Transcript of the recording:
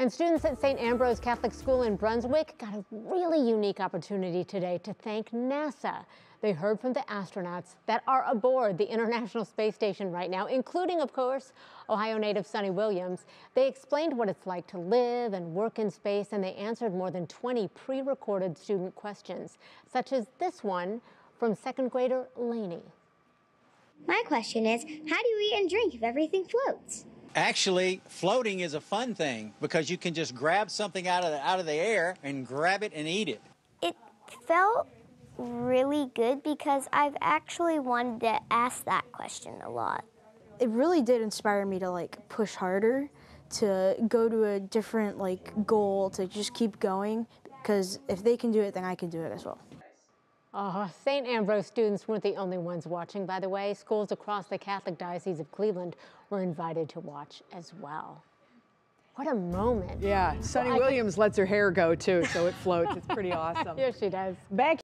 And students at St. Ambrose Catholic School in Brunswick got a really unique opportunity today to thank NASA. They heard from the astronauts that are aboard the International Space Station right now, including, of course, Ohio native Suni Williams. They explained what it's like to live and work in space, and they answered more than 20 pre-recorded student questions, such as this one from second grader Lainey. My question is, how do you eat and drink if everything floats? Actually, floating is a fun thing because you can just grab something out of the, out of the air and grab it and eat it. It felt really good because I've actually wanted to ask that question a lot. It really did inspire me to like push harder, to go to a different like goal, to just keep going because if they can do it, then I can do it as well. Uh-huh. Oh, St. Ambrose students weren't the only ones watching, by the way. Schools across the Catholic Diocese of Cleveland were invited to watch as well. What a moment. Yeah, Suni Williams lets her hair go too, so it floats. It's pretty awesome. Here she does. Back